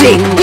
Jing.